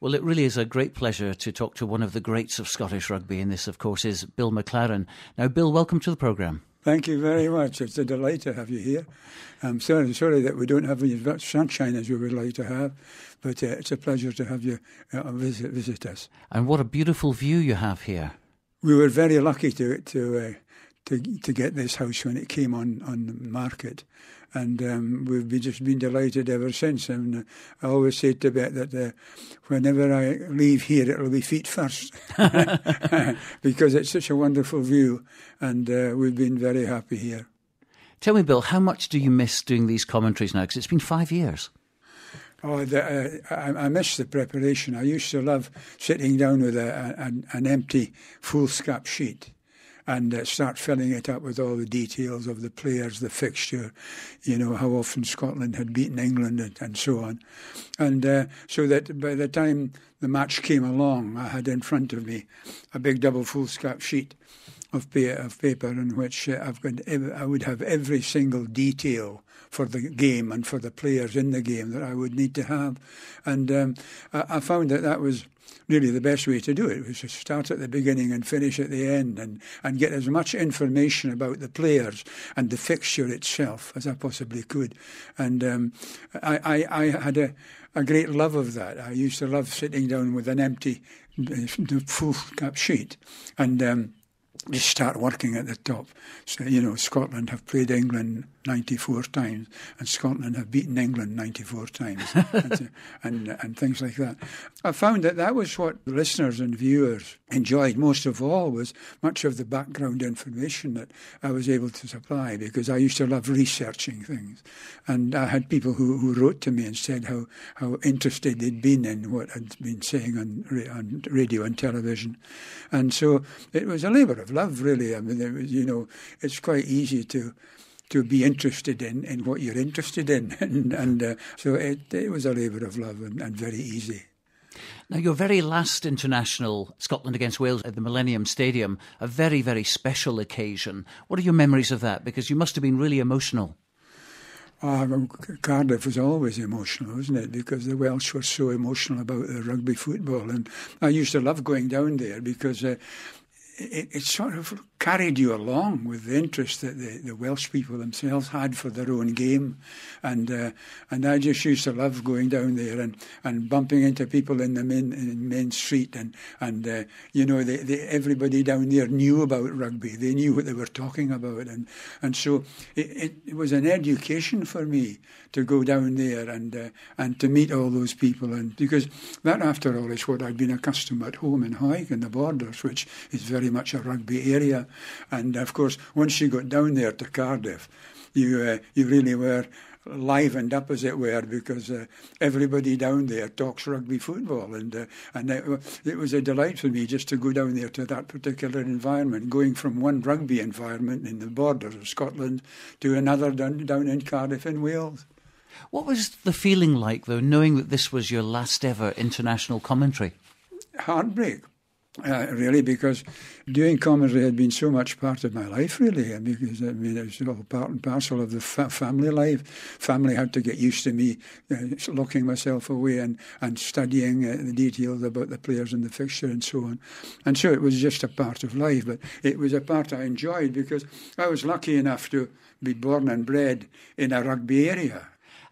Well, it really is a great pleasure to talk to one of the greats of Scottish rugby, and this, of course, is Bill McLaren. Now, Bill, welcome to the programme. Thank you very much. It's a delight to have you here. I'm sorry, sorry that we don't have as much sunshine as we would like to have, but uh, it's a pleasure to have you uh, visit, visit us. And what a beautiful view you have here. We were very lucky to to uh, to, to get this house when it came on on the market, and um, we've been, just been delighted ever since. And I always say to Bette that uh, whenever I leave here, it'll be feet first because it's such a wonderful view, and uh, we've been very happy here. Tell me, Bill, how much do you miss doing these commentaries now? Because it's been five years. Oh, the, uh, I, I, miss the preparation. I used to love sitting down with a, a, an empty foolscap sheet and uh, start filling it up with all the details of the players, the fixture, you know, how often Scotland had beaten England and, and so on. And uh, so that by the time the match came along, I had in front of me a big double foolscap sheet of, paper in which uh, I've got, I would have every single detail for the game and for the players in the game that I would need to have. And um, I, I found that that was really the best way to do it was to start at the beginning and finish at the end and, and get as much information about the players and the fixture itself as I possibly could. And um, I, I, I, had a, a great love of that. I used to love sitting down with an empty full cap sheet and um, just start working at the top. So, you know, Scotland have played England 94 times, and Scotland have beaten England 94 times, and, and, and things like that. I found that that was what listeners and viewers enjoyed most of all was much of the background information that I was able to supply because I used to love researching things, and I had people who, who wrote to me and said how how interested they'd been in what I'd been saying on on radio and television, and so it was a labour of love really. I mean, it was, you know, it's quite easy to to be interested in, in what you're interested in. and, and uh, so it, it was a labour of love and, and very easy. Now, your very last international, Scotland against Wales at the Millennium Stadium, a very, very special occasion. What are your memories of that? Because you must have been really emotional. Uh, Cardiff was always emotional, wasn't it? Because the Welsh were so emotional about the rugby football. And I used to love going down there because uh, it, it, sort of carried you along with the interest that the, the Welsh people themselves had for their own game, and uh, and I just used to love going down there and, and bumping into people in the main in main street, and and uh, you know they, they, everybody down there knew about rugby, they knew what they were talking about, and and so it, it, was an education for me to go down there and uh, and to meet all those people, and because that after all is what I'd been accustomed at home in Hawick in the Borders, which is very much a rugby area and of course, once you got down there to Cardiff, you uh, you really were livened up, as it were, because uh, everybody down there talks rugby football, and uh, and it, it, was a delight for me just to go down there to that particular environment, going from one rugby environment in the borders of Scotland to another down, down in Cardiff in Wales. What was the feeling like, though, knowing that this was your last ever international commentary? Heartbreak uh, really, because doing commentary had been so much part of my life, really. Because, I mean, it was all part and parcel of the fa- family life. Family had to get used to me uh, locking myself away and, and studying uh, the details about the players and the fixture and so on. And so it was just a part of life, but it was a part I enjoyed because I was lucky enough to be born and bred in a rugby area.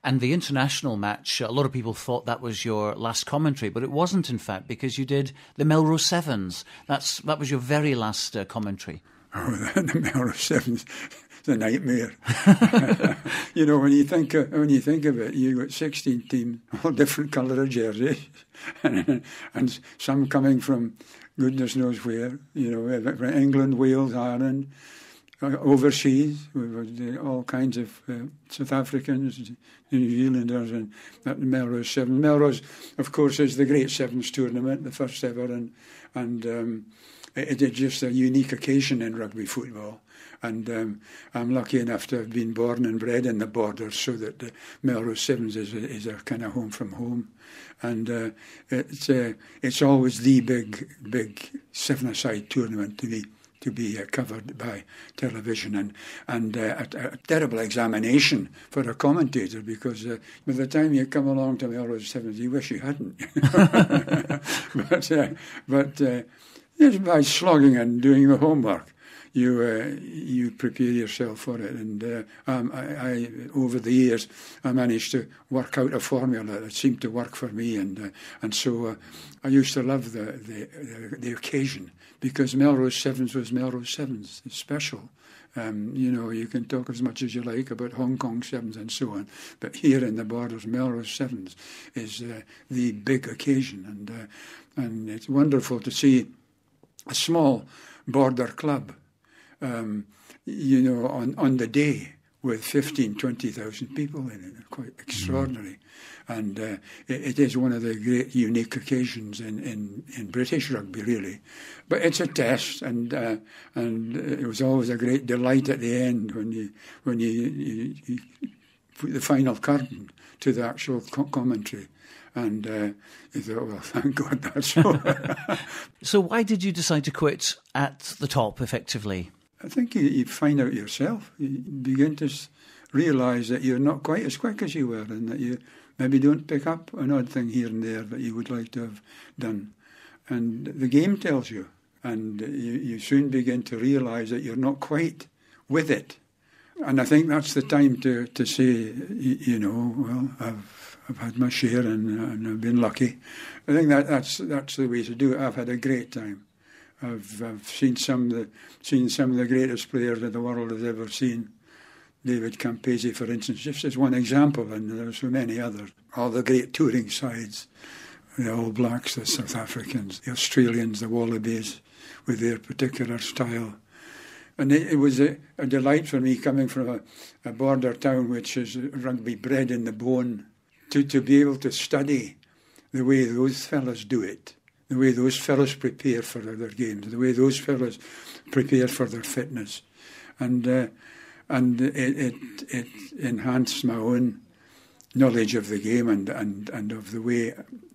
And the international match, a lot of people thought that was your last commentary, but it wasn't, in fact, because you did the Melrose Sevens. That's that was your very last uh, commentary. Oh, the, Melrose Sevens, the nightmare. you know, when you think of, when you think of it, you got sixteen teams, all different colour of jerseys, and, some coming from goodness knows where. You know, England, Wales, Ireland overseas. We were all kinds of uh, South Africans, New Zealanders, and that Melrose Seven. Melrose, of course, is the Great Sevens tournament, the first ever, and and um, it is just a unique occasion in rugby football. And um, I'm lucky enough to have been born and bred in the borders, so that the Melrose Sevens is a, is a kind of home from home, and uh, it's uh, it's always the big big seven-a-side tournament to be to be uh, covered by television and and uh, a, a, terrible examination for a commentator because uh, by the time you come along to the Melrose Sevens, you wish you hadn't. but uh, but uh, it's by slogging and doing the homework. You uh, you prepare yourself for it, and uh, um, I, I, over the years I managed to work out a formula that seemed to work for me, and uh, and so uh, I used to love the, the the, occasion because Melrose Sevens was Melrose Sevens. It's special. Um, you know, you can talk as much as you like about Hong Kong Sevens and so on, but here in the borders, Melrose Sevens is uh, the big occasion, and uh, and it's wonderful to see a small border club, um, you know, on, on the day with 15, 20,000 people in it. Quite extraordinary. Mm. And uh, it, it is one of the great unique occasions in, in, in British rugby, really. But it's a test, and uh, and it was always a great delight at the end when you when you, you, you put the final curtain to the actual co- commentary. And uh, you thought, well, thank God that's over. so, why did you decide to quit at the top, effectively? I think you, you find out yourself. You begin to realise that you're not quite as quick as you were, and that you maybe don't pick up an odd thing here and there that you would like to have done. And the game tells you, and you, you soon begin to realise that you're not quite with it. And I think that's the time to, to say, you, you know, well, I've, I've had my share and, and I've been lucky. I think that, that's, that's the way to do it. I've had a great time. I've, I've seen some of the seen some of the greatest players that the world has ever seen. David Campese, for instance, just as one example, and there are so many others. All the great touring sides, the All Blacks, the South Africans, the Australians, the Wallabies, with their particular style. And it, it was a, a, delight for me coming from a, a, border town which is rugby bred in the bone to, to be able to study the way those fellas do it, the way those fellows prepare for their games, the way those fellows prepare for their fitness. And uh, and it, it, it enhanced my own knowledge of the game and, and, and of the way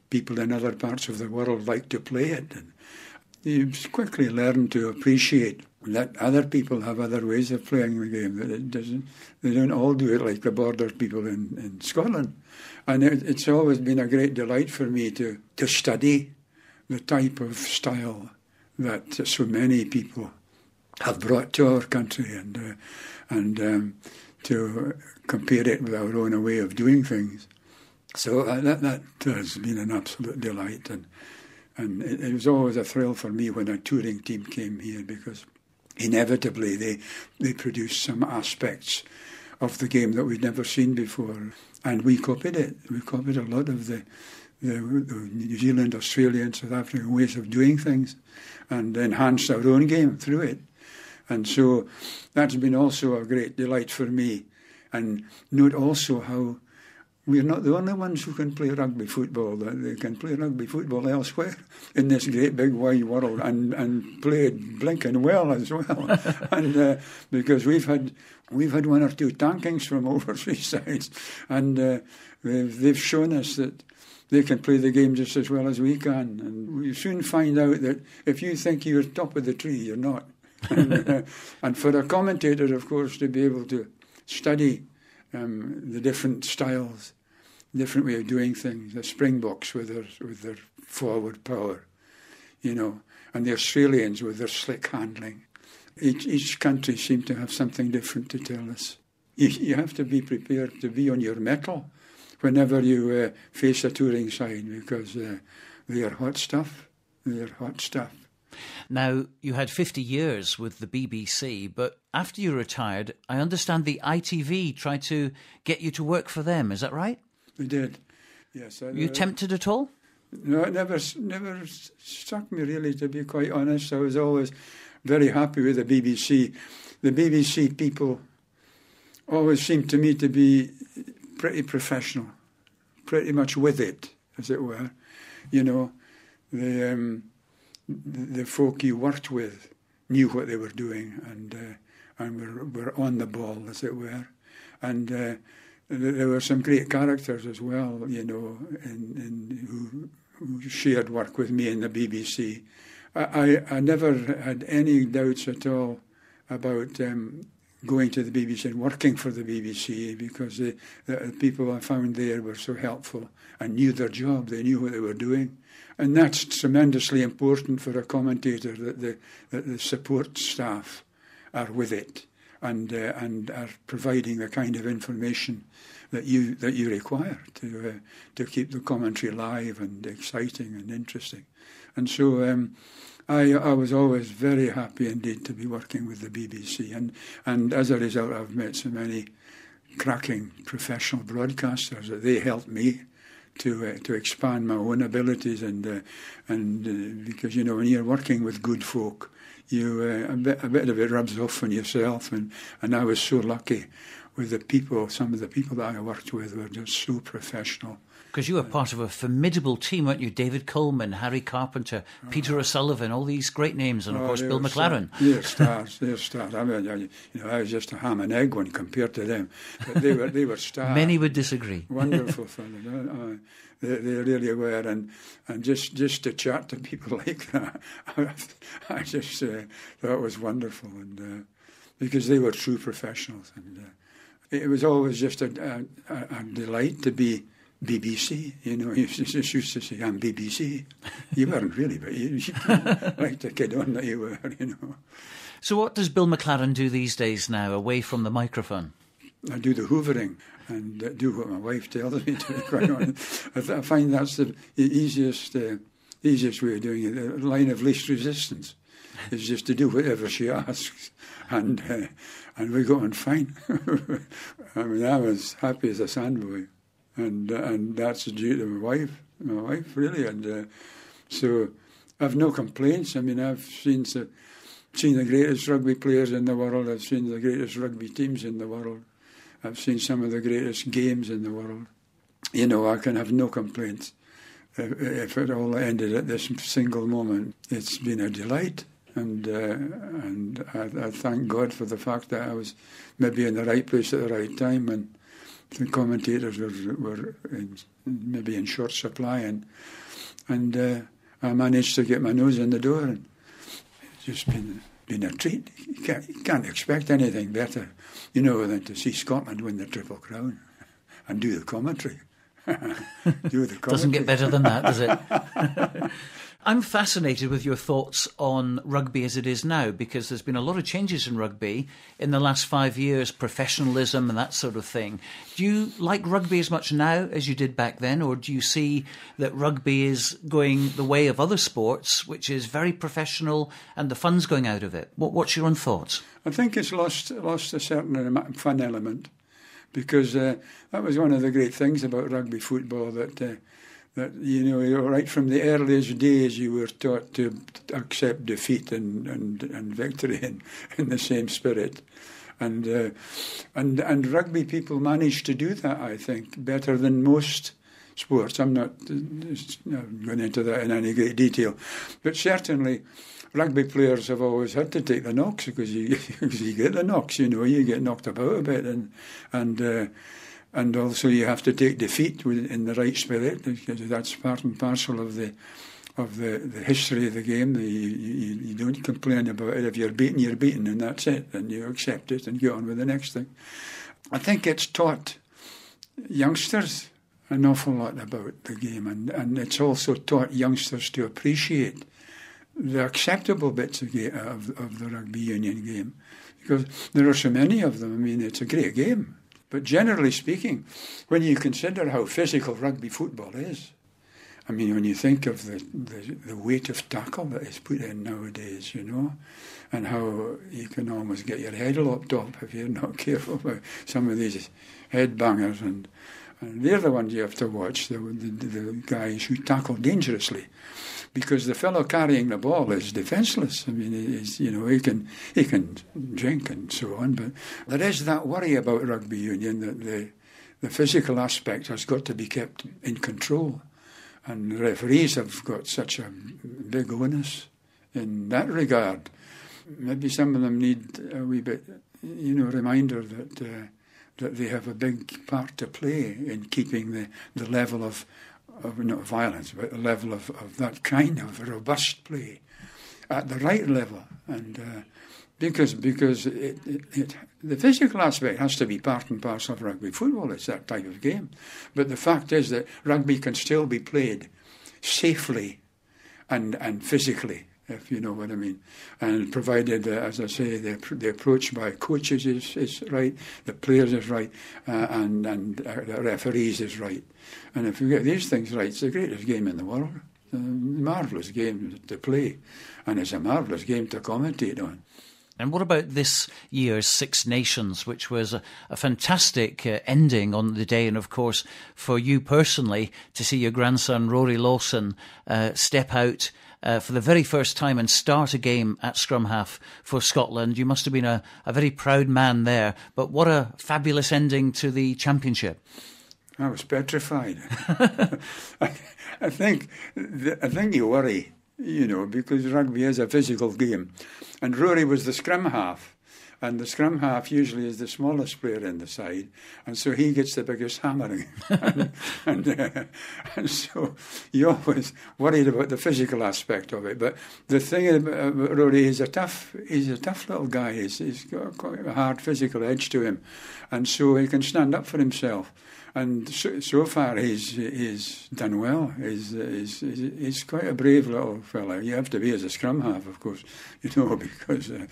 people in other parts of the world like to play it. And you quickly learn to appreciate that other people have other ways of playing the game. That it doesn't, they don't all do it like the border people in, in Scotland. And it, it's always been a great delight for me to, to study the type of style that so many people have brought to our country and uh, and um, to compare it with our own way of doing things. So uh, that that has been an absolute delight, and and it, it, was always a thrill for me when a touring team came here because inevitably they they produced some aspects of the game that we'd never seen before, and we copied it. We copied a lot of the the, New Zealand, Australian, South African ways of doing things, and enhanced our own game through it. And so that's been also a great delight for me. And note also how we're not the only ones who can play rugby football. They can play rugby football elsewhere in this great big wide world and, and play it blinking well as well. and uh, because we've had we've had one or two tankings from overseas sides, and uh, they've, they've shown us that they can play the game just as well as we can. And we soon find out that if you think you're top of the tree, you're not and, and, for a commentator, of course, to be able to study um, the different styles, different way of doing things, the Springboks with their with their forward power, you know, and the Australians with their slick handling. Each, each country seemed to have something different to tell us. You, you have to be prepared to be on your mettle whenever you uh, face a touring sign because uh, they are hot stuff. They are hot stuff. Now, you had 50 years with the BBC, but after you retired, I understand the ITV tried to get you to work for them. Is that right? They did, yes. Were you tempted at all? No, it never, never struck me really, to be quite honest. I was always very happy with the BBC. The BBC people always seemed to me to be pretty professional, pretty much with it, as it were. You know, they. Um, the folk you worked with knew what they were doing and uh, and were, were on the ball, as it were. And uh, there were some great characters as well, you know, in, in, who, who shared work with me in the BBC. I, I never had any doubts at all about um, going to the BBC and working for the BBC because the, people I found there were so helpful and knew their job. They knew what they were doing. And that's tremendously important for a commentator that the, that the support staff are with it and, uh, and are providing the kind of information that you, that you require to, uh, to keep the commentary live and exciting and interesting. And so um, I, I was always very happy indeed to be working with the BBC. And, and as a result, I've met so many cracking professional broadcasters that they helped me to uh, to expand my own abilities and uh, and uh, because you know when you're working with good folk you uh, a bit a bit of it rubs off on yourself and and I was so lucky with the people some of the people that I worked with were just so professional because you were part of a formidable team, weren't you? David Coleman, Harry Carpenter. Peter O'Sullevan, all these great names, and of oh, course Bill McLaren. They're stars. They're stars. I mean, you know, I was just a ham and egg one compared to them, but they were they were stars. Many would disagree. Wonderful fellows. They, they really were, and and just just to chat to people like that, I, I just uh, thought it was wonderful, and uh, because they were true professionals, and uh, it was always just a, a, a delight to be BBC, you know, you just used to say, I'm BBC. You weren't really, but you, you like to kid on that you were, you know. So, what does Bill McLaren do these days now, away from the microphone? I do the hoovering and uh, do what my wife tells me to. I, th- I find that's the easiest, uh, easiest way of doing it. The line of least resistance is just to do whatever she asks, and uh, and we go on fine. I mean, I was happy as a sandboy and uh, and that's due to my wife, my wife really, and uh, so I've no complaints. I mean, I've seen the, seen the greatest rugby players in the world. I've seen the greatest rugby teams in the world. I've seen some of the greatest games in the world. You know, I can have no complaints. If it all ended at this single moment, it's been a delight, and uh, and I, I thank God for the fact that I was maybe in the right place at the right time and the commentators were, were in, maybe in short supply, and and uh, I managed to get my nose in the door, and it's just been been a treat. You can't, you can't expect anything better, you know, than to see Scotland win the Triple Crown and do the commentary. do the commentary. Doesn't get better than that, does it? I'm fascinated with your thoughts on rugby as it is now because there's been a lot of changes in rugby in the last five years, professionalism and that sort of thing. Do you like rugby as much now as you did back then, or do you see that rugby is going the way of other sports, which is very professional and the fun's going out of it? What, what's your own thoughts? I think it's lost lost a certain fun element because uh, that was one of the great things about rugby football that. Uh, that you know right from the earliest days you were taught to accept defeat and and, and victory in, in the same spirit. And uh, and and rugby people managed to do that I think better than most sports. I'm not uh, going into that in any great detail. But certainly rugby players have always had to take the knocks because you you get the knocks you know you get knocked about a bit and and uh, and also you have to take defeat in the right spirit because that's part and parcel of the of the, the history of the game. You, you, you don't complain about it. If you're beaten, you're beaten, and that's it. And you accept it and get on with the next thing. I think it's taught youngsters an awful lot about the game, and, and it's also taught youngsters to appreciate the acceptable bits of, of, of the rugby union game because there are so many of them. I mean, it's a great game. But generally speaking, when you consider how physical rugby football is, I mean, when you think of the, the, the, weight of tackle that is put in nowadays, you know, and how you can almost get your head lopped off if you're not careful about some of these head bangers, and, and they're the ones you have to watch, the, the, the guys who tackle dangerously because the fellow carrying the ball is defenceless. I mean, he's, you know, he can he can drink and so on, but there is that worry about rugby union that the the physical aspect has got to be kept in control, and referees have got such a big onus in that regard. Maybe some of them need a wee bit, you know, reminder that. Uh, that they have a big part to play in keeping the, the level of of not violence, but a level of, of that kind of robust play at the right level. And uh, because because it, it, it, the physical aspect has to be part and parcel of rugby football. It's that type of game. But the fact is that rugby can still be played safely and, and physically if you know what I mean. And provided, uh, as I say, the, the approach by coaches is, is right, the players is right, uh, and, and uh, the referees is right. And if you get these things right, it's the greatest game in the world. a marvellous game to play, and it's a marvellous game to commentate on. And what about this year's Six Nations, which was a, a fantastic uh, ending on the day, and of course for you personally to see your grandson Rory Lawson uh, step out uh, for the very first time and start a game at scrum half for Scotland. You must have been a, a very proud man there. But what a fabulous ending to the championship. I was petrified. I, I think I think you worry, you know, because rugby is a physical game, and Rory was the scrum half, and the scrum half usually is the smallest player in the side, and so he gets the biggest hammering. and, and, uh, and, so you always worried about the physical aspect of it. But the thing about Rory is a tough, he's a tough little guy. He's, he's got quite a hard physical edge to him, and so he can stand up for himself and so, so, far he's he's done well. He's, he's he's quite a brave little fella. You have to be as a scrum half, of course, you know, because uh,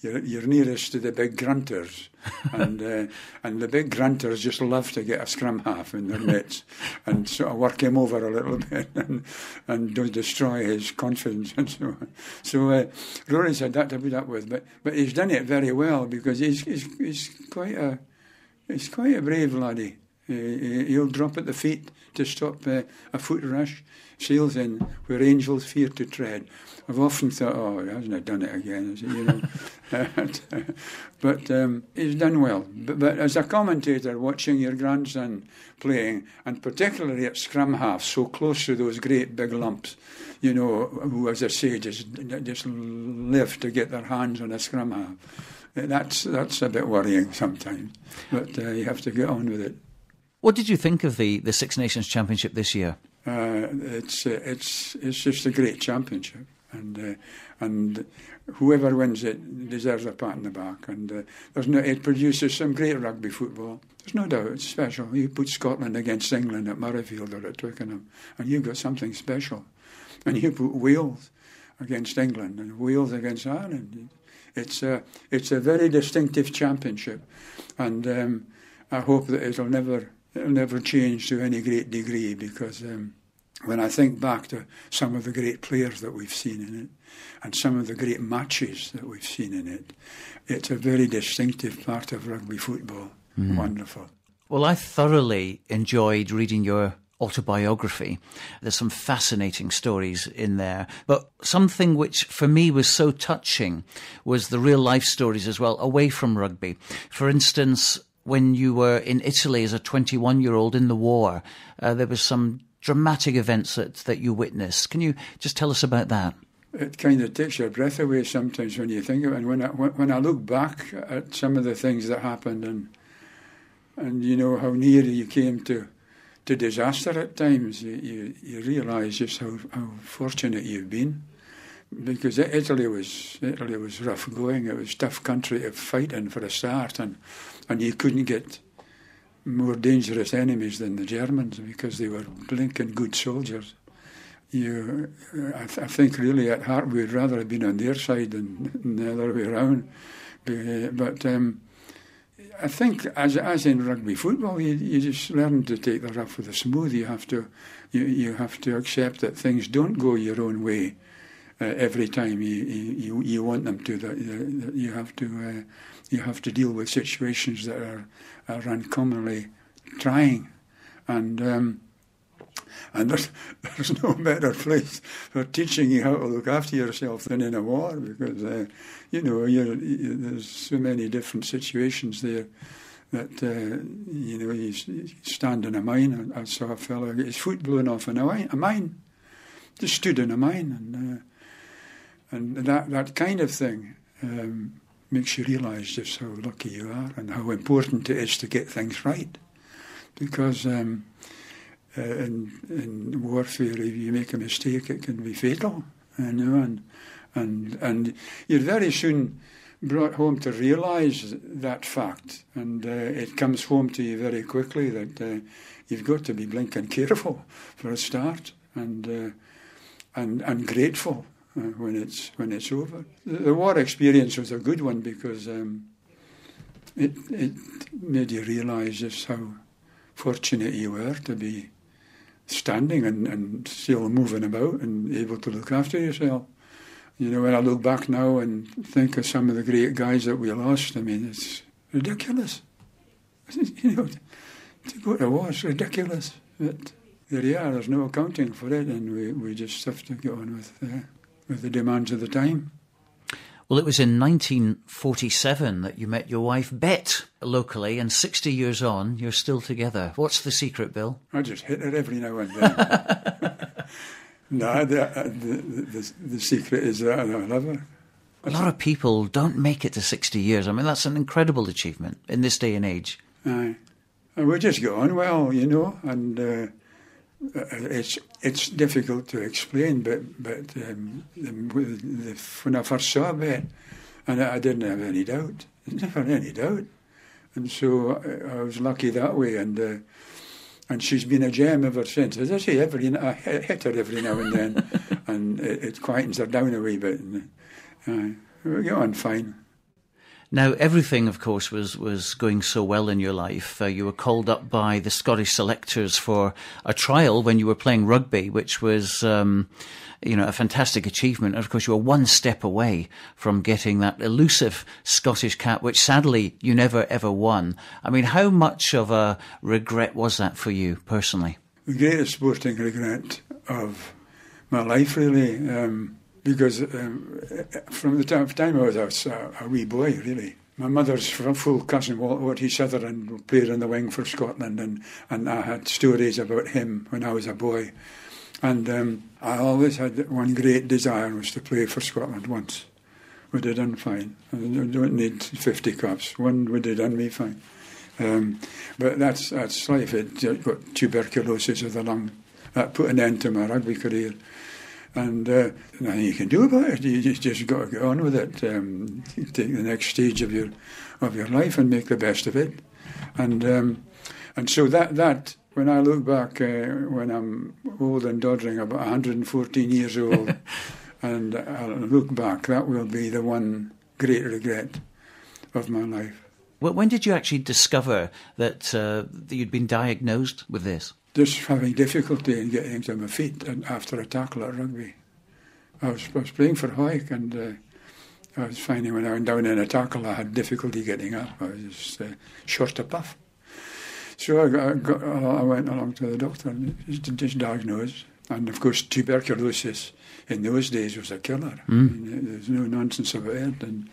you're, you're nearest to the big grunters, and uh, and the big grunters just love to get a scrum half in their midst and sort of work him over a little bit and and destroy his confidence and so on. So uh, Rory's had that to put up with, but but he's done it very well because he's he's, he's quite a he's quite a brave laddie. Uh, he'll drop at the feet to stop uh, a foot rush. Sails in where angels fear to tread. I've often thought, oh, he hasn't done it again, you know. but um, he's done well. But, but, as a commentator, watching your grandson playing, and particularly at scrum half, so close to those great big lumps, you know, who, as I say, just, just live to get their hands on a scrum half. That's, that's a bit worrying sometimes, but uh, you have to get on with it. What did you think of the, the Six Nations Championship this year? Uh, it's uh, it's it's just a great championship, and uh, and whoever wins it deserves a pat on the back. And uh, there's no, it produces some great rugby football. There's no doubt it's special. You put Scotland against England at Murrayfield or at Twickenham, and you've got something special. And you put Wales against England and Wales against Ireland. It's a it's a very distinctive championship, and um, I hope that it'll never it'll never change to any great degree because um, when I think back to some of the great players that we've seen in it and some of the great matches that we've seen in it, it's a very distinctive part of rugby football. Mm. Wonderful. Well, I thoroughly enjoyed reading your autobiography. There's some fascinating stories in there. But something which for me was so touching was the real life stories as well, away from rugby. For instance, when you were in Italy as a 21 year old in the war. Uh, there was some dramatic events that, that you witnessed. Can you just tell us about that? It kind of takes your breath away sometimes when you think of it. And when I, when I look back at some of the things that happened and and you know how near you came to to disaster at times, you, you, you realise just how, how fortunate you've been because Italy was Italy was rough going. It was a tough country to fight in for a start, and and you couldn't get more dangerous enemies than the Germans because they were blinking good soldiers. You, I, th- I think really at heart we'd rather have been on their side than, the other way around. But um, I think, as as in rugby football, you, you just learn to take the rough with the smooth. You have to you, you have to accept that things don't go your own way uh, every time you, you you want them to. That you have to uh, you have to deal with situations that are, are uncommonly trying, and um, and there's, there's no better place for teaching you how to look after yourself than in a war because uh, you know you, there's so many different situations there that uh, you know you, stand in a mine. I, I, saw a fellow get his foot blown off in a, a mine, just stood in a mine, and uh, and that that kind of thing. Um, makes you realise just how lucky you are and how important it is to get things right. Because um, uh, in, in warfare, if you make a mistake, it can be fatal, you know, and, and and you're very soon brought home to realise that fact, and uh, it comes home to you very quickly that uh, you've got to be blinking careful for a start, and uh, and and grateful uh, when it's when it's over. The, the, war experience was a good one because um, it it made you realise just how fortunate you were to be standing and, and still moving about and able to look after yourself. You know, when I look back now and think of some of the great guys that we lost, I mean, it's ridiculous. you know, to go to war is ridiculous. But there you are, there's no accounting for it, and we, we just have to get on with, uh, with the demands of the time. Well, it was in 1947 that you met your wife, Bette, locally, and 60 years on, you're still together. What's the secret, Bill? I just hit her every now and then. no, the, the, the, the, secret is that I love her. A lot of people don't make it to 60 years. I mean, that's an incredible achievement in this day and age. Aye. And we just go on well, you know, and uh, it's it's difficult to explain, but but um, the, the, when I first saw Bette, and I didn't have any doubt, never any doubt, and so I, I was lucky that way, and uh, and she's been a gem ever since. As I say, every I hit her every now and then, and it, it, quietens her down a wee bit, and uh, we get on fine. Now, everything, of course, was, was going so well in your life. Uh, you were called up by the Scottish selectors for a trial when you were playing rugby, which was, um, you know, a fantastic achievement. And of course, you were one step away from getting that elusive Scottish cap, which sadly you never ever won. I mean, how much of a regret was that for you personally? The greatest sporting regret of my life, really. Um, because um, from the time I was a, a, wee boy, really. My mother's full cousin, Wattie Sutherland, played in the wing for Scotland, and, and I had stories about him when I was a boy. And um, I always had one great desire was to play for Scotland once. Would have done fine. I don't need 50 cups. One would have done me fine. Um, but that's that's life. It got tuberculosis of the lung. That put an end to my rugby career and uh, nothing you can do about it. You just, just got to get on with it. Um, take the next stage of your of your life and make the best of it. And um, and so that that when I look back, uh, when I'm old and doddering, about 114 years old, and I look back, that will be the one great regret of my life. Well, when did you actually discover that, uh, that you'd been diagnosed with this? Just having difficulty in getting to my feet and after a tackle at rugby. I was, I was playing for Hawick and uh, I was finding when I went down in a tackle I had difficulty getting up. I was just uh, short of puff. So I, got, I, got, I, went along to the doctor and just, just diagnosed. And of course, tuberculosis in those days was a killer. Mm. I mean, there's no nonsense about it. And,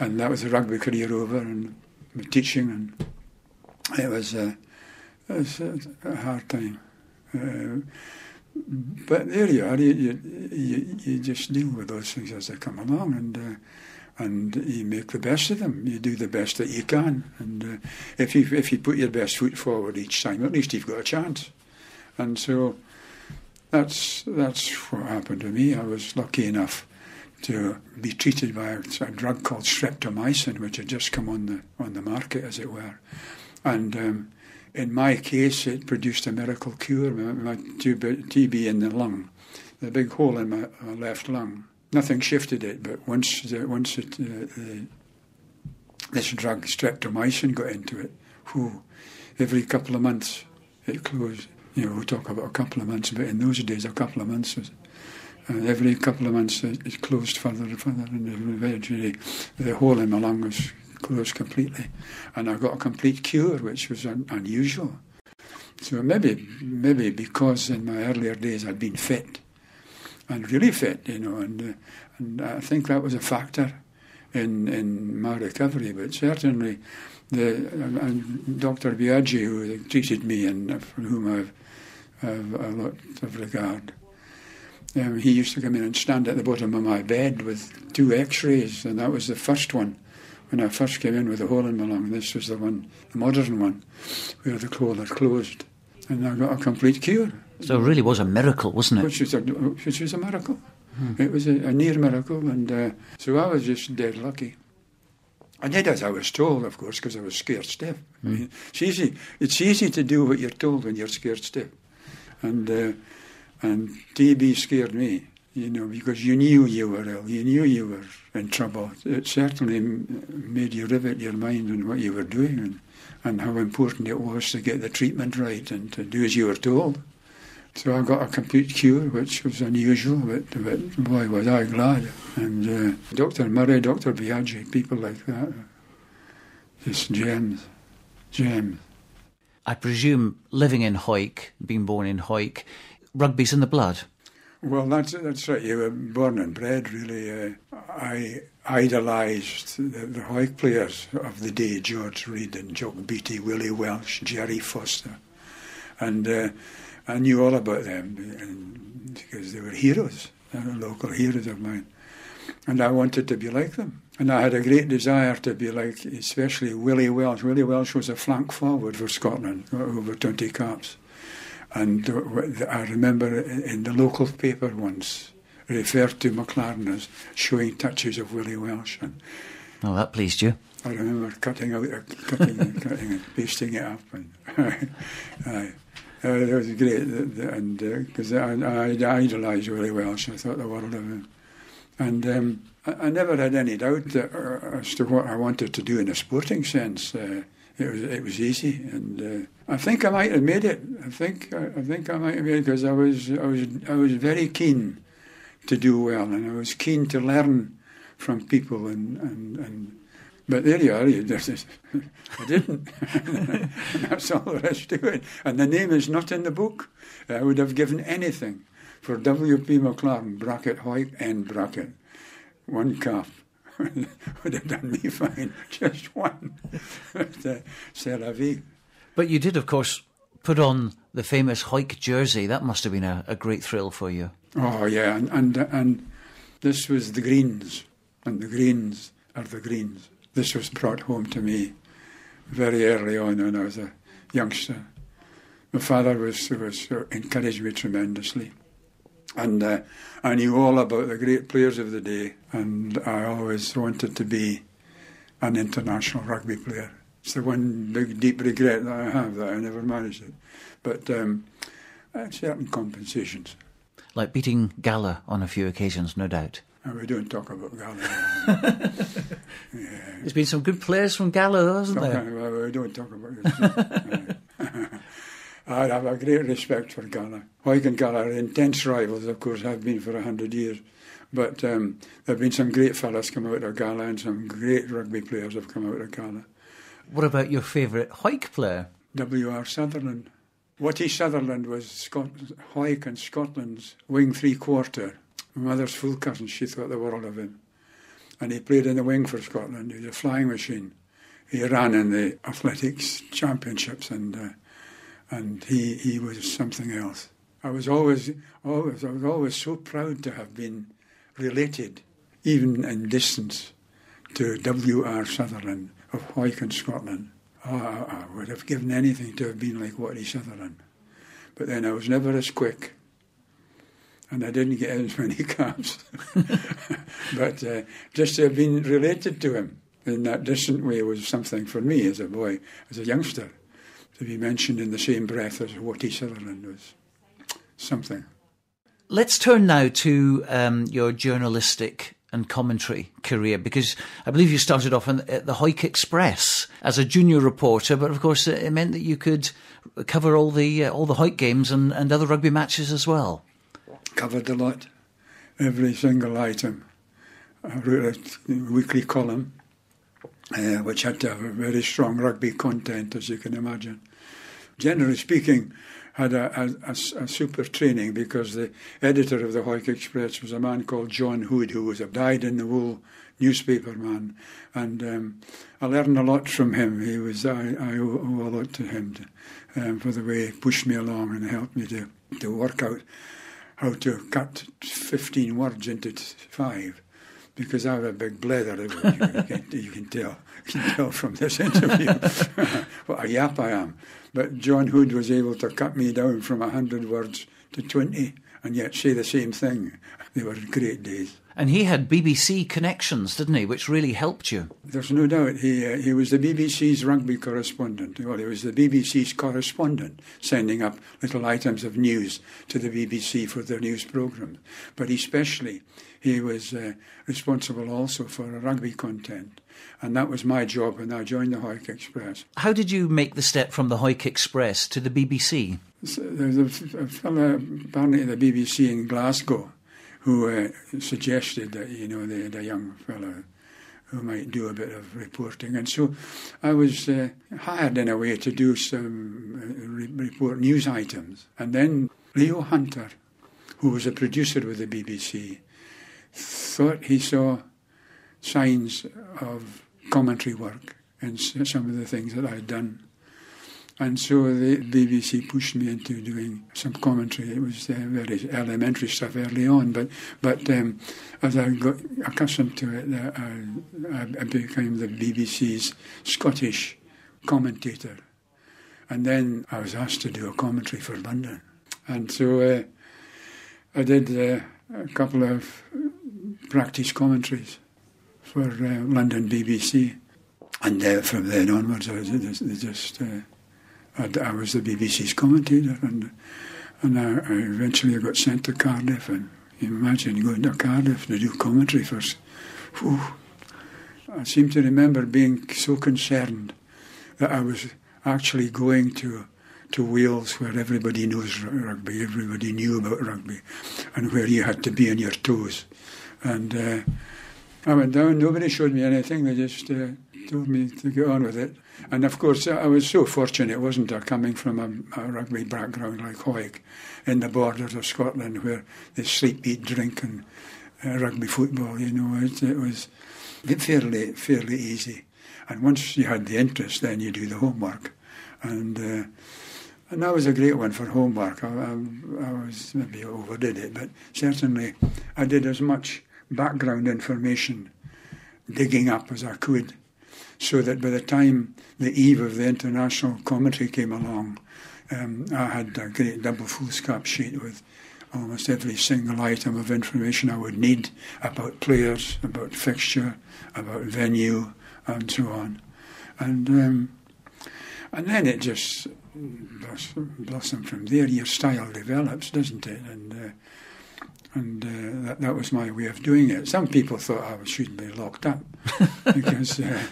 and that was a rugby career over and my teaching. And it was. Uh, it's a hard time. Uh, but there you are. You, you, you, just deal with those things as they come along, and uh, and you make the best of them. You do the best that you can, and uh, if you if you put your best foot forward each time, at least you've got a chance. And so that's that's what happened to me. I was lucky enough to be treated by a, a drug called streptomycin, which had just come on the on the market, as it were, and um, in my case, it produced a miracle cure. My, TB in the lung, the big hole in my, my left lung. Nothing shifted it, but once the, once it, uh, the, this drug streptomycin got into it, whew, every couple of months it closed. You know, we talk about a couple of months, but in those days, a couple of months was. And every couple of months it, it closed further and further, and eventually the hole in my lung was closed completely, and I got a complete cure, which was un- unusual. So maybe, maybe because in my earlier days I'd been fit, and really fit, you know, and uh, and I think that was a factor in in my recovery. But certainly, the and Dr. Biaggi, who treated me and for whom I've, have a lot of regard. Um, he used to come in and stand at the bottom of my bed with two X-rays, and that was the first one when I first came in with a hole in my lung. This was the one, the modern one, where the hole had closed, and I got a complete cure. So it really was a miracle, wasn't it? Which was a, which was a miracle. Hmm. It was a, a, near miracle, and uh, so I was just dead lucky. I did as I was told, of course, because I was scared stiff. Mm. I mean, it's easy. It's easy to do what you're told when you're scared stiff, and uh, and TB scared me, you know, because you knew you were ill, you knew you were in trouble. It certainly made you rivet your mind on what you were doing and, and how important it was to get the treatment right and to do as you were told. So I got a complete cure, which was unusual, but, but boy, was I glad. And uh, Dr. Murray, Dr. Biaggi, people like that, just gems, gems. I presume living in Hawick, being born in Hawick, rugby's in the blood. Well, that's that's right. You were born and bred, really. Uh, I idolised the, the players of the day: George Reid and Jock Beattie, Willie Welsh, Jerry Foster, and. Uh, I knew all about them because they were heroes, they were local heroes of mine. And I wanted to be like them. And I had a great desire to be like, especially Willie Welsh. Willie Welsh was a flank forward for Scotland, over 20 caps. And I remember in the local paper once, referred to McLaren as showing touches of Willie Welsh. And oh, that pleased you. I remember cutting out, cutting, and cutting and pasting it up. And uh, it was great, and because uh, I, I idolised Willie Welsh, I thought the world of him. And um, I, I, never had any doubt that, uh, as to what I wanted to do in a sporting sense. It was it was easy, and uh, I think I might have made it. I think I, I think I might have made it because I was I was I was very keen to do well, and I was keen to learn from people and and, and but there you are. You just, I didn't. that's all there is to it. And the name is not in the book. I would have given anything for W.P. McLaren, bracket, Hawick, end bracket. One calf would have done me fine. Just one. but, uh, c'est la vie. But you did, of course, put on the famous Hawick jersey. That must have been a, a great thrill for you. Oh, yeah. And, and, and this was the Greens. And the Greens are the Greens this was brought home to me very early on when I was a youngster. My father was, was encouraged me tremendously. And uh, I knew all about the great players of the day, and I always wanted to be an international rugby player. It's the one big, deep regret that I have that I never managed it. But um, certain compensations. Like beating Gala on a few occasions, no doubt. And we don't talk about Gala. yeah. There's been some good players from Gala, hasn't there? Well, we don't talk about it. I have a great respect for Gala. Hawick and Gala are intense rivals, of course, have been for a hundred years. But um, there have been some great fellas come out of Gala and some great rugby players have come out of Gala. What about your favourite Hawick player? W.R. Sutherland. Wattie Sutherland was Scot- and Scotland's wing three quarter my mother's full cousin, she thought the world of him. And he played in the wing for Scotland. He was a flying machine. He ran in the athletics championships, and uh, and he he was something else. I was always always I was always so proud to have been related, even in distance, to W. R. Sutherland of Hawick in Scotland. Oh, I, would have given anything to have been like Wattie Sutherland. But then I was never as quick and I didn't get as many caps. but uh, just to have been related to him in that distant way was something for me as a boy, as a youngster. To be mentioned in the same breath as Wattie Sutherland was. Something. Let's turn now to um, your journalistic and commentary career because I believe you started off in, at the Hawick Express as a junior reporter, but of course it meant that you could cover all the uh, all the Hawick games and, and other rugby matches as well. Covered a lot, every single item. I wrote a weekly column, uh, which had to have a very strong rugby content, as you can imagine. Generally speaking, had a, a, a, super training because the editor of the Hawick Express was a man called John Hood, who was a dyed-in-the-wool newspaper man, and um, I learned a lot from him. He was I, I owe, a lot to him to, um, for the way he pushed me along and helped me to to work out how to cut 15 words into five because I have a big blather. You can, you can tell, can tell from this interview what a yap I am. But John Hood was able to cut me down from 100 words to 20 and yet say the same thing. They were great days. And he had BBC connections, didn't he, which really helped you? There's no doubt. He, uh, he was the BBC's rugby correspondent. Well, he was the BBC's correspondent, sending up little items of news to the BBC for their news programme. But especially, he was uh, responsible also for rugby content. And that was my job when I joined the Hawick Express. How did you make the step from the Hawick Express to the BBC? So there was a, a fellow apparently at the BBC in Glasgow who uh, suggested that you know they had a young fellow who might do a bit of reporting, and so I was uh, hired in a way to do some uh, re- report news items, and then Leo Hunter, who was a producer with the BBC, thought he saw signs of commentary work and some of the things that I'd done and so the BBC pushed me into doing some commentary. It was uh, very elementary stuff early on, but but um, as I got accustomed to it, uh, I, I, became the BBC's Scottish commentator. And then I was asked to do a commentary for London. And so uh, I did uh, a couple of practice commentaries for uh, London BBC. And uh, from then onwards, I was just, just I, was the BBC's commentator, and and I, I eventually got sent to Cardiff. And imagine going to Cardiff to do commentary for. Whew, I seem to remember being so concerned that I was actually going to to Wales, where everybody knows rugby, everybody knew about rugby, and where you had to be on your toes. And uh, I went down. Nobody showed me anything. They just uh, told me to get on with it. And of course, I was so fortunate, wasn't I, coming from a, a rugby background like Hawick in the borders of Scotland where they sleep, eat, drink, and uh, rugby football, you know, it, it was fairly, fairly easy. And once you had the interest, then you do the homework. And uh, and that was a great one for homework. I, I, I, was maybe overdid it, but certainly I did as much background information digging up as I could so that by the time the eve of the international commentary came along, um, I had a great double foolscap sheet with almost every single item of information I would need about players, about fixture, about venue, and so on. And um, and then it just blossomed from there. Your style develops, doesn't it? And uh, and uh, that, that was my way of doing it. Some people thought I was should be locked up because uh,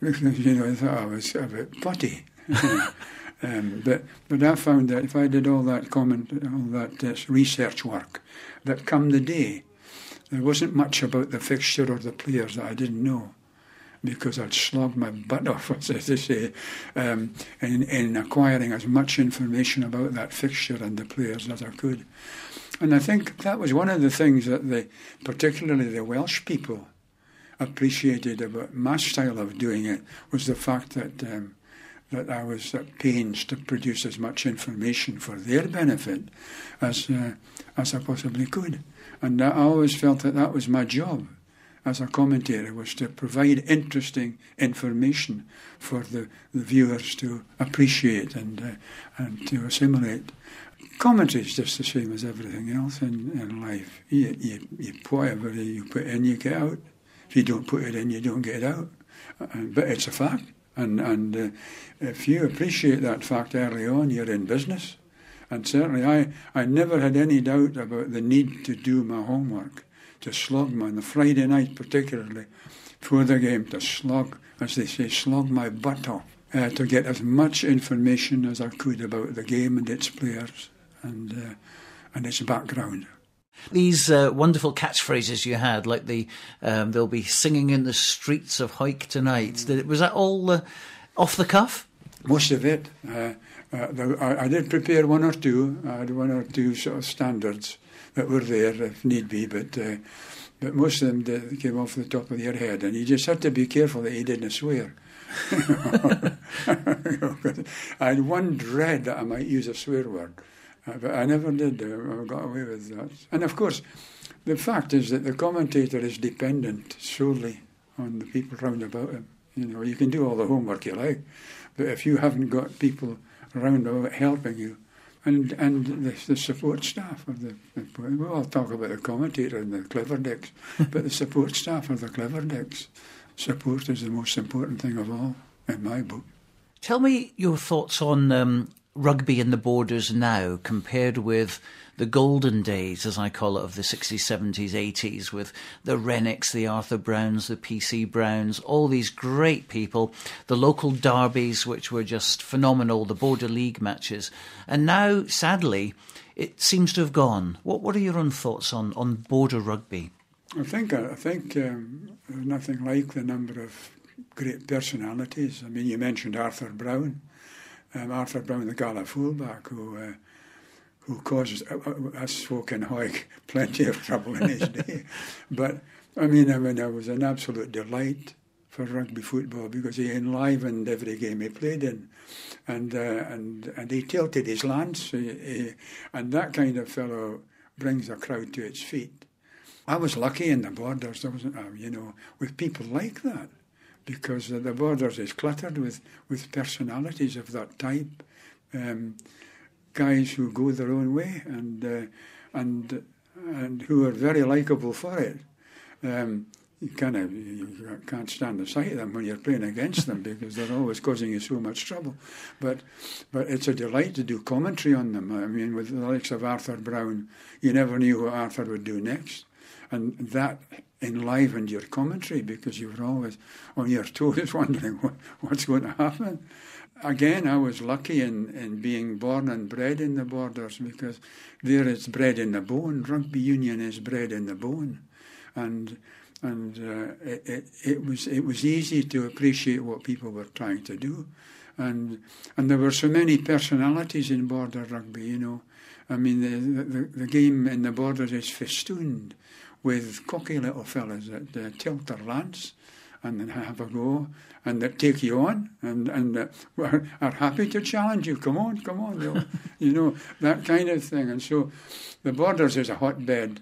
you know, I thought I was a bit putty. um, but but I found that if I did all that comment, all that uh, research work, that come the day, there wasn't much about the fixture or the players that I didn't know, because I'd slogged my butt off, as they say, um, in, in acquiring as much information about that fixture and the players as I could. And I think that was one of the things that the, particularly the Welsh people, appreciated about my style of doing it was the fact that um, that I was at pains to produce as much information for their benefit as uh, as I possibly could, and I always felt that that was my job as a commentator was to provide interesting information for the, the viewers to appreciate and uh, and to assimilate. Commentary is just the same as everything else in, in life. You, you, you put whatever you put in, you get out. If you don't put it in, you don't get it out. Uh, but it's a fact. And, and uh, if you appreciate that fact early on, you're in business. And certainly, I, I never had any doubt about the need to do my homework, to slog my, on the Friday night, particularly for the game, to slog, as they say, slog my butt off, uh, to get as much information as I could about the game and its players and, uh, and its background. These uh, wonderful catchphrases you had, like the um, "They'll be singing in the streets of Hawick tonight." Was that all uh, off the cuff? Most of it. Uh, uh the, I, I, did prepare one or two. I had one or two sort of standards that were there if need be, but uh, but most of them came off the top of your head, and you just had to be careful that you didn't swear. I had one dread that I might use a swear word. But I never did. I got away with that. And of course, the fact is that the commentator is dependent solely on the people round about him. You know, you can do all the homework you like, but if you haven't got people around about helping you, and and the, the support staff of the, the well, I'll talk about the commentator and the clever dicks, but the support staff are the clever dicks. Support is the most important thing of all in my book. Tell me your thoughts on um, rugby in the borders now compared with the golden days, as I call it, of the 60s, 70s, 80s, with the Renwicks, the Arthur Browns, the PC Browns, all these great people, the local derbies, which were just phenomenal, the border league matches. And now, sadly, it seems to have gone. What, what are your own thoughts on, on border rugby? I think I think um, there's nothing like the number of great personalities. I mean, you mentioned Arthur Brown, um, Arthur Brown, the Gala fullback, who uh, who caused uh, uh, us folk in Hawick plenty of trouble in his day. But I mean, I mean, it was an absolute delight for rugby football because he enlivened every game he played in, and uh, and and he tilted his lance, he, he, and that kind of fellow brings a crowd to its feet. I was lucky in the borders, there wasn't, uh, you know, with people like that, because the borders is cluttered with with personalities of that type. Um, guys who go their own way and uh, and and who are very likable for it. Um, you kind of you can't stand the sight of them when you're playing against them because they're always causing you so much trouble. But but it's a delight to do commentary on them. I mean, with the likes of Arthur Brown, you never knew what Arthur would do next, and that enlivened your commentary because you were always on your toes wondering what, what's going to happen again, I was lucky in, in being born and bred in the borders because there it's bred in the bone. Rugby union is bred in the bone, and and uh, it, it, it was it was easy to appreciate what people were trying to do, and and there were so many personalities in border rugby. You know, I mean the the, the game in the borders is festooned with cocky little fellas that uh, tilt their lance and then have a go and that take you on and, and uh, are, are happy to challenge you. Come on, come on. you know, that kind of thing. And so the Borders is a hotbed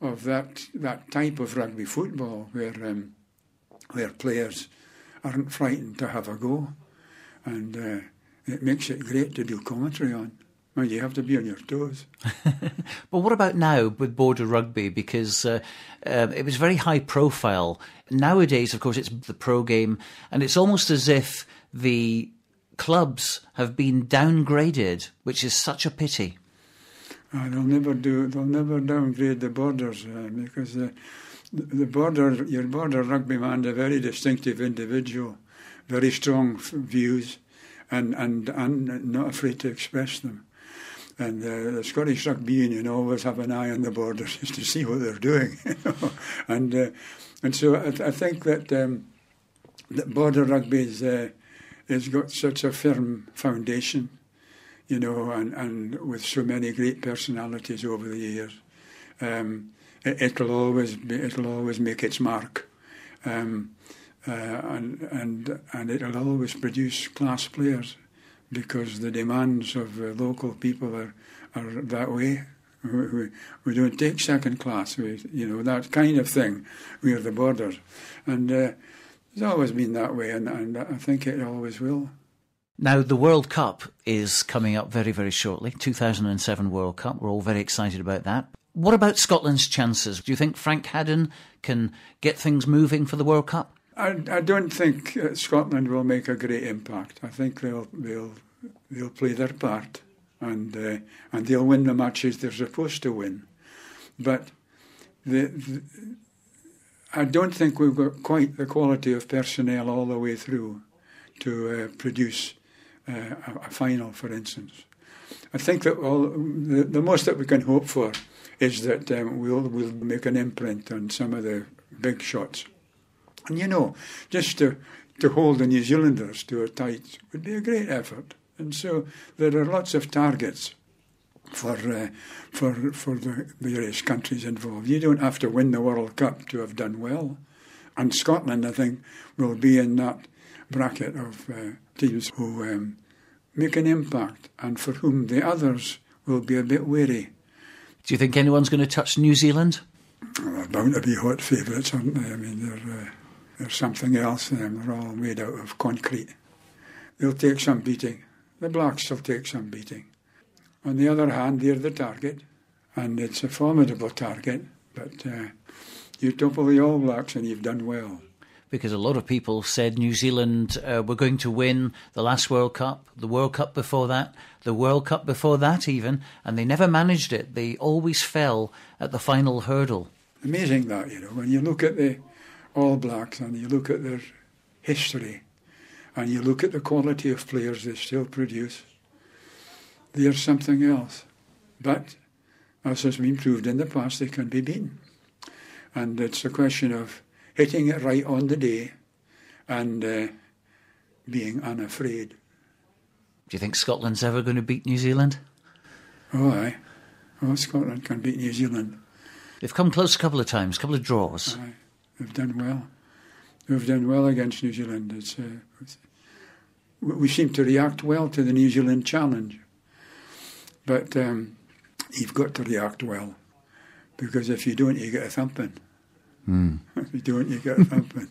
of that, that type of rugby football where, um, where players aren't frightened to have a go. And uh, it makes it great to do commentary on. Well, you have to be on your toes. but what about now with border rugby? Because uh, uh, it was very high profile. Nowadays, of course, it's the pro game, and it's almost as if the clubs have been downgraded, which is such a pity. Uh, they'll never do. They'll never downgrade the borders uh, because the, the border, your border rugby man, a very distinctive individual, very strong views, and and and not afraid to express them. And uh, the Scottish Rugby Union always have an eye on the borders just to see what they're doing. and uh, and so I, I think that, um, that border rugby is, uh, has got such a firm foundation, you know, and, and with so many great personalities over the years. Um, it, will always be, it'll always make its mark. Um, uh, and and and it'll always produce class players because the demands of uh, local people are, are that way. We, we, don't take second class, we, you know, that kind of thing. We are the borders. And uh, it's always been that way, and, and I think it always will. Now, the World Cup is coming up very, very shortly. 2007 World Cup. We're all very excited about that. What about Scotland's chances? Do you think Frank Hadden can get things moving for the World Cup? I, I don't think uh, Scotland will make a great impact. I think they'll they'll they'll play their part and uh, and they'll win the matches they're supposed to win. But the, the, I don't think we've got quite the quality of personnel all the way through to uh, produce uh, a, a, final, for instance. I think that all the, the most that we can hope for is that um, we'll we'll make an imprint on some of the big shots. And you know, just to, to hold the New Zealanders to a tight would be a great effort. And so there are lots of targets for uh, for for the various countries involved. You don't have to win the World Cup to have done well. And Scotland, I think, will be in that bracket of uh, teams who um, make an impact and for whom the others will be a bit wary. Do you think anyone's going to touch New Zealand? Well, they're bound to be hot favourites, aren't they? I mean, they're. Uh, there's something else in them. They're all made out of concrete. They'll take some beating. The blacks will take some beating. On the other hand, they're the target, and it's a formidable target, but uh, you topple the All Blacks and you've done well. Because a lot of people said New Zealand uh, were going to win the last World Cup, the World Cup before that, the World Cup before that, even, and they never managed it. They always fell at the final hurdle. Amazing that, you know, when you look at the All Blacks and you look at their history and you look at the quality of players they still produce, they're something else. But, as has been proved in the past, they can be beaten. And it's a question of hitting it right on the day and uh, being unafraid. Do you think Scotland's ever going to beat New Zealand? Oh, aye. Oh, Scotland can beat New Zealand. They've come close a couple of times, a couple of draws. Aye. They've done well. They've done well against New Zealand. It's, uh, we seem to react well to the New Zealand challenge. But um, you've got to react well because if you don't, you get a thumping. Mm. If you don't, you get a thumping.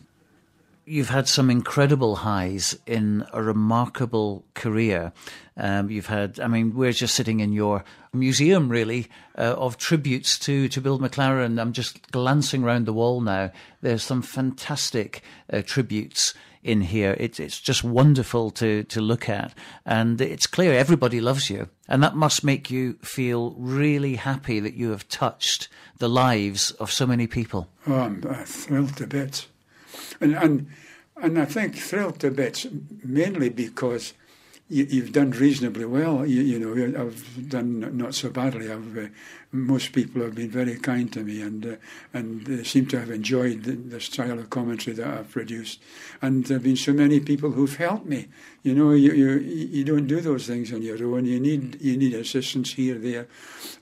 You've had some incredible highs in a remarkable career. Um, you've had, I mean, we're just sitting in your museum, really, uh, of tributes to, to Bill McLaren. I'm just glancing around the wall now. There's some fantastic uh, tributes in here. It's it's just wonderful to to look at, and it's clear everybody loves you, and that must make you feel really happy that you have touched the lives of so many people. Oh, I'm thrilled to bits, and and and I think thrilled to bits mainly because you, have done reasonably well. You, you, know, I've done not so badly. I've, uh, most people have been very kind to me, and uh, and they seem to have enjoyed the, the, style of commentary that I've produced. And there have been so many people who've helped me. You know, you, you you don't do those things on your own. You need you need assistance here, there,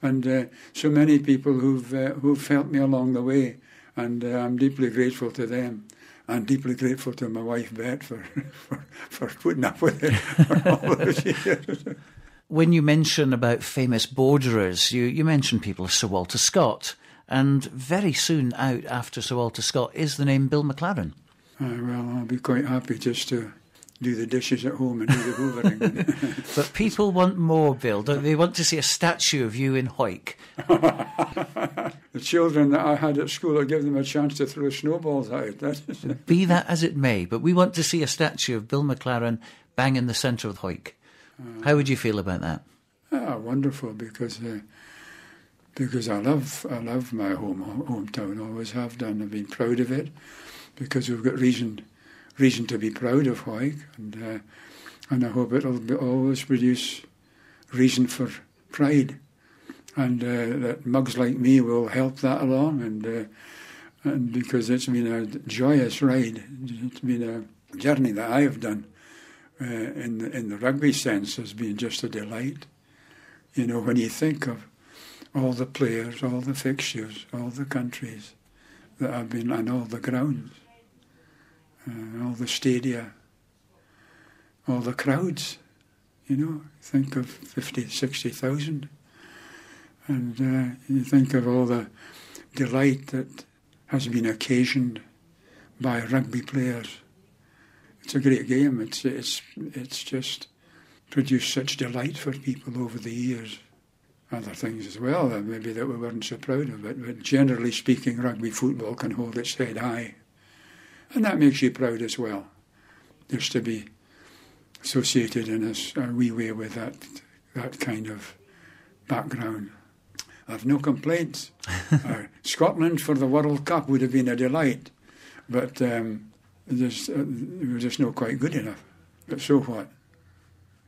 and uh, so many people who've uh, who've helped me along the way, and uh, I'm deeply grateful to them. I'm deeply grateful to my wife Bette for, for, for putting up with it for all those years. When you mention about famous borderers, you, you mention people Sir Walter Scott, and very soon out after Sir Walter Scott is the name Bill McLaren. Uh, well, I'll be quite happy just to do the dishes at home and do the hoovering. but people want more, Bill, don't they? want to see a statue of you in Hawick. the children that I had at school, I give them a chance to throw snowballs out. Be that as it may, but we want to see a statue of Bill McLaren bang in the centre of Hawick. Uh, How would you feel about that? Ah, wonderful, because uh, because I love I love my home hometown. Always have done. I've been proud of it because we've got reason reason to be proud of Hawick, and uh, and I hope it'll always produce reason for pride, and uh, that mugs like me will help that along, and uh, and because it's been a joyous ride, it's been a journey that I have done uh, in the, in the rugby sense has been just a delight. You know, when you think of all the players, all the fixtures, all the countries that have been, and all the grounds uh, all the stadia, all the crowds, you know, think of 50, 60,000. And uh, you think of all the delight that has been occasioned by rugby players. It's a great game. It's, it's, it's just produced such delight for people over the years. Other things as well, maybe that we weren't so proud of it, but generally speaking, rugby football can hold its head high. And that makes you proud as well, just to be associated in a, a wee way with that, that kind of background. I've no complaints. uh, Scotland for the World Cup would have been a delight, but um, just, uh, we were just not quite good enough. But so what?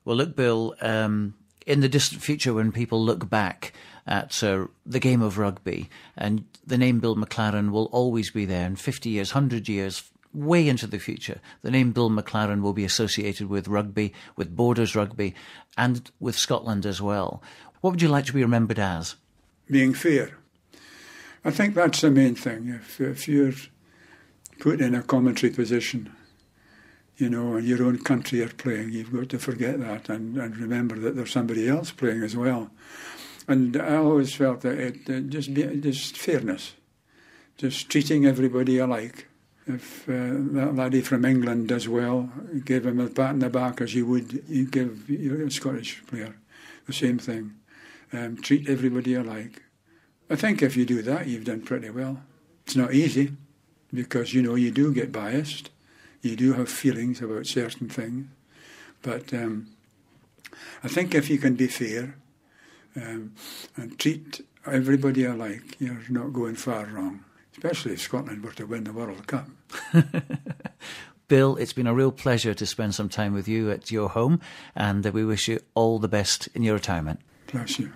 Well, look, Bill, um, in the distant future, when people look back at uh, the game of rugby, and the name Bill McLaren will always be there in 50 years, 100 years, way into the future, the name Bill McLaren will be associated with rugby, with Borders rugby, and with Scotland as well. What would you like to be remembered as? Being fair. I think that's the main thing. If, if you're put in a commentary position, you know, and your own country are playing, you've got to forget that and, and remember that there's somebody else playing as well. And I always felt that it, it just be, just fairness, just treating everybody alike if uh, that laddie from England does well, give him a pat in the back as you would give your Scottish player. The same thing. um, treat everybody alike. I think if you do that, you've done pretty well. It's not easy because you know you do get biased, you do have feelings about certain things, but um, I think if you can be fair um, and treat everybody alike, you're not going far wrong, especially if Scotland were to win the World Cup. Bill, it's been a real pleasure to spend some time with you at your home, and we wish you all the best in your retirement. Bless you.